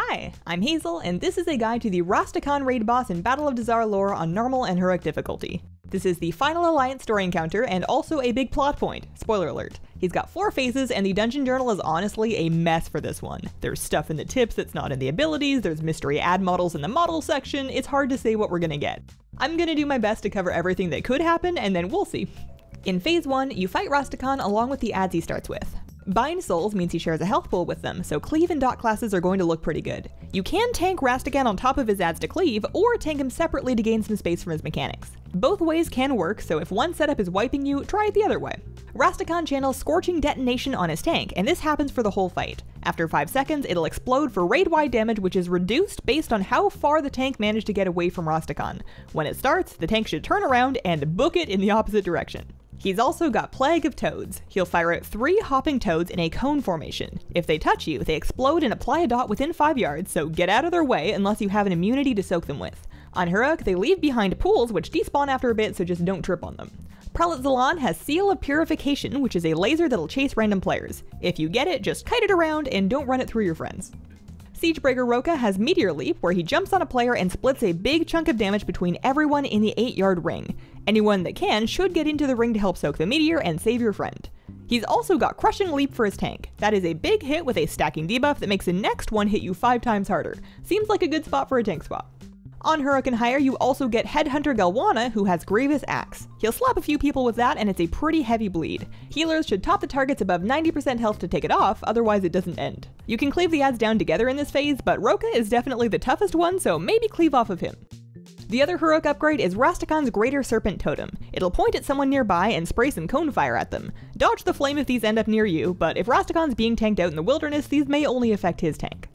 Hi, I'm Hazel, and this is a guide to the Rastakhan raid boss in Battle of Dazar'Alor on normal and heroic difficulty. This is the final Alliance story encounter, and also a big plot point. Spoiler alert. He's got four phases, and the dungeon journal is honestly a mess for this one. There's stuff in the tips that's not in the abilities, there's mystery ad models in the model section, it's hard to say what we're gonna get. I'm gonna do my best to cover everything that could happen, and then we'll see. In phase 1, you fight Rastakhan along with the ads he starts with. Bind Souls means he shares a health pool with them, so Cleave and Dot classes are going to look pretty good. You can tank Rastakhan on top of his ads to Cleave, or tank him separately to gain some space from his mechanics. Both ways can work, so if one setup is wiping you, try it the other way. Rastakhan channels Scorching Detonation on his tank, and this happens for the whole fight. After 5 seconds, it'll explode for raid-wide damage which is reduced based on how far the tank managed to get away from Rastakhan. When it starts, the tank should turn around and book it in the opposite direction. He's also got Plague of Toads. He'll fire out three hopping toads in a cone formation. If they touch you, they explode and apply a dot within 5 yards, so get out of their way unless you have an immunity to soak them with. On Heroic, they leave behind pools which despawn after a bit, so just don't trip on them. Prelate Za'lan has Seal of Purification, which is a laser that'll chase random players. If you get it, just kite it around and don't run it through your friends. Siegebreaker Roka has Meteor Leap, where he jumps on a player and splits a big chunk of damage between everyone in the 8 yard ring. Anyone that can should get into the ring to help soak the meteor and save your friend. He's also got Crushing Leap for his tank. That is a big hit with a stacking debuff that makes the next one hit you 5 times harder. Seems like a good spot for a tank swap. On Heroic and higher, you also get Headhunter Gal'wana, who has Grievous Axe. He'll slap a few people with that, and it's a pretty heavy bleed. Healers should top the targets above 90% health to take it off, otherwise it doesn't end. You can cleave the ads down together in this phase, but Roka is definitely the toughest one, so maybe cleave off of him. The other heroic upgrade is Rastakhan's Greater Serpent Totem. It'll point at someone nearby and spray some cone fire at them. Dodge the flame if these end up near you, but if Rastakhan's being tanked out in the wilderness, these may only affect his tank.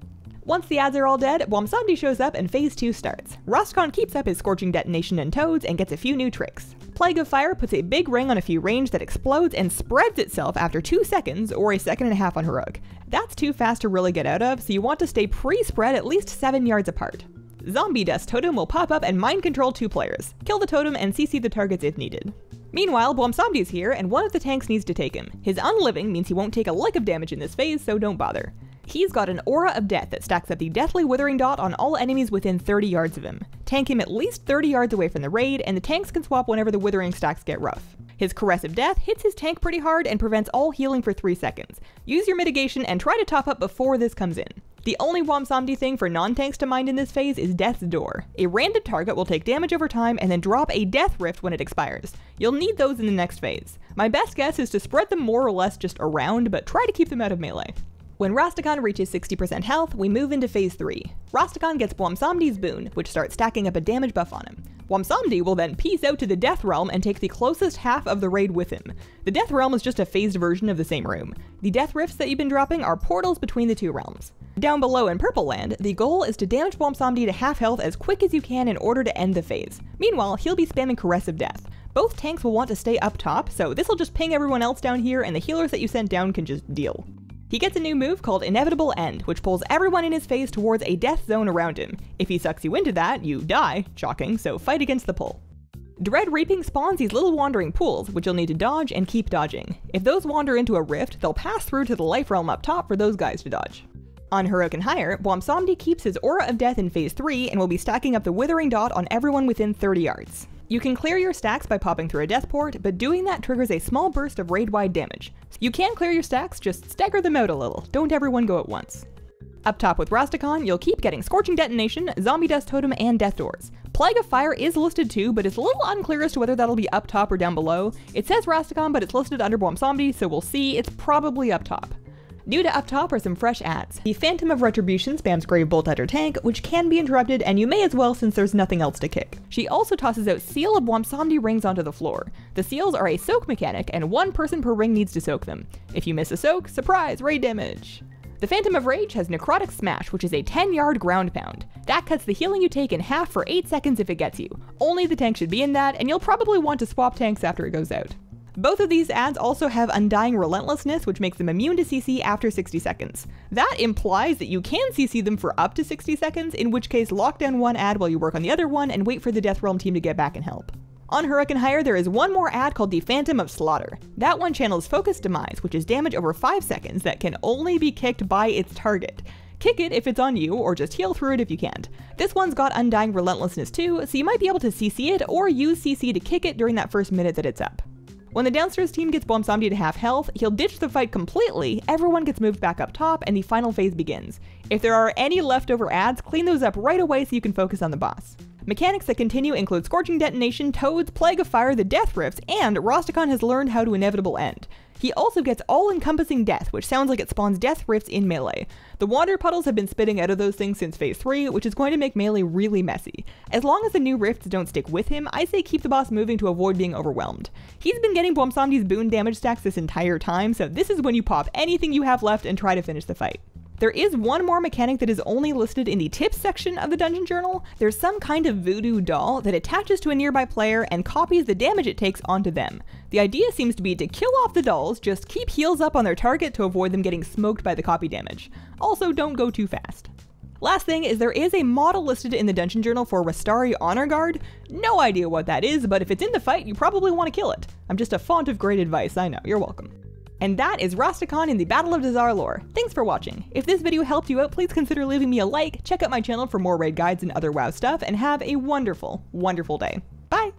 Once the ads are all dead, Bwonsamdi shows up and phase 2 starts. Rastakhan keeps up his Scorching Detonation and Toads and gets a few new tricks. Plague of Fire puts a big ring on a few range that explodes and spreads itself after 2 seconds or a second and a half on Heroic. That's too fast to really get out of, so you want to stay pre-spread at least 7 yards apart. Zombie Dust Totem will pop up and mind control two players. Kill the totem and CC the targets if needed. Meanwhile, is here, and one of the tanks needs to take him. His unliving means he won't take a lick of damage in this phase, so don't bother. He's got an Aura of Death that stacks up the Deathly Withering Dot on all enemies within 30 yards of him. Tank him at least 30 yards away from the raid, and the tanks can swap whenever the Withering stacks get rough. His of Death hits his tank pretty hard and prevents all healing for 3 seconds. Use your mitigation and try to top up before this comes in. The only Bwonsamdi thing for non-tanks to mind in this phase is Death's Door. A random target will take damage over time and then drop a Death Rift when it expires. You'll need those in the next phase. My best guess is to spread them more or less just around, but try to keep them out of melee. When Rastakhan reaches 60% health, we move into phase 3. Rastakhan gets Bwonsamdi's boon, which starts stacking up a damage buff on him. Bwonsamdi will then peace out to the Death Realm and take the closest half of the raid with him. The Death Realm is just a phased version of the same room. The Death Rifts that you've been dropping are portals between the two realms. Down below in Purple Land, the goal is to damage Bwonsamdi to half health as quick as you can in order to end the phase. Meanwhile, he'll be spamming Caress of Death. Both tanks will want to stay up top, so this will just ping everyone else down here and the healers that you sent down can just deal. He gets a new move called Inevitable End, which pulls everyone in his phase towards a death zone around him. If he sucks you into that, you die, shocking, so fight against the pull. Dread Reaping spawns these little wandering pools, which you'll need to dodge and keep dodging. If those wander into a rift, they'll pass through to the life realm up top for those guys to dodge. On Heroic and higher, Bwonsamdi keeps his Aura of Death in Phase 3 and will be stacking up the Withering Dot on everyone within 30 yards. You can clear your stacks by popping through a death port, but doing that triggers a small burst of raid-wide damage. You can clear your stacks, just stagger them out a little, don't everyone go at once. Up top with Rastakhan, you'll keep getting Scorching Detonation, Zombie Dust Totem, and Death Doors. Plague of Fire is listed too, but it's a little unclear as to whether that'll be up top or down below. It says Rastakhan, but it's listed under Bwonsamdi, so we'll see, it's probably up top. New to up top are some fresh ads. The Phantom of Retribution spams Grave Bolt at her tank, which can be interrupted, and you may as well since there's nothing else to kick. She also tosses out Seal of Bwonsamdi rings onto the floor. The seals are a soak mechanic, and one person per ring needs to soak them. If you miss a soak, surprise, raid damage. The Phantom of Rage has Necrotic Smash, which is a 10 yard ground pound. That cuts the healing you take in half for 8 seconds if it gets you. Only the tank should be in that, and you'll probably want to swap tanks after it goes out. Both of these ads also have Undying Relentlessness, which makes them immune to CC after 60 seconds. That implies that you can CC them for up to 60 seconds, in which case lock down one ad while you work on the other one and wait for the Death Realm team to get back and help. On Heroic and Higher, there is one more ad called the Phantom of Slaughter. That one channels Focus Demise, which is damage over 5 seconds that can only be kicked by its target. kick it if it's on you, or just heal through it if you can't. This one's got Undying Relentlessness too, so you might be able to CC it or use CC to kick it during that first minute that it's up. When the downstairs team gets Bwonsamdi to half health, he'll ditch the fight completely, everyone gets moved back up top, and the final phase begins. If there are any leftover ads, clean those up right away so you can focus on the boss. Mechanics that continue include Scorching Detonation, Toads, Plague of Fire, the Death Rifts, and Rastakhan has learned how to Inevitable End. He also gets all-encompassing death, which sounds like it spawns death rifts in melee. The water puddles have been spitting out of those things since phase 3, which is going to make melee really messy. As long as the new rifts don't stick with him, I say keep the boss moving to avoid being overwhelmed. He's been getting Bwonsamdi's boon damage stacks this entire time, so this is when you pop anything you have left and try to finish the fight. There is one more mechanic that is only listed in the tips section of the Dungeon Journal. There's some kind of voodoo doll that attaches to a nearby player and copies the damage it takes onto them. The idea seems to be to kill off the dolls, just keep heals up on their target to avoid them getting smoked by the copy damage. Also, don't go too fast. Last thing is there is a model listed in the Dungeon Journal for Rastari Honor Guard. No idea what that is, but if it's in the fight, you probably want to kill it. I'm just a font of great advice, I know, you're welcome. And that is Rastakhan in the Battle of Dazar'Alor. Thanks for watching. If this video helped you out, please consider leaving me a like, check out my channel for more raid guides and other WoW stuff, and have a wonderful, wonderful day. Bye!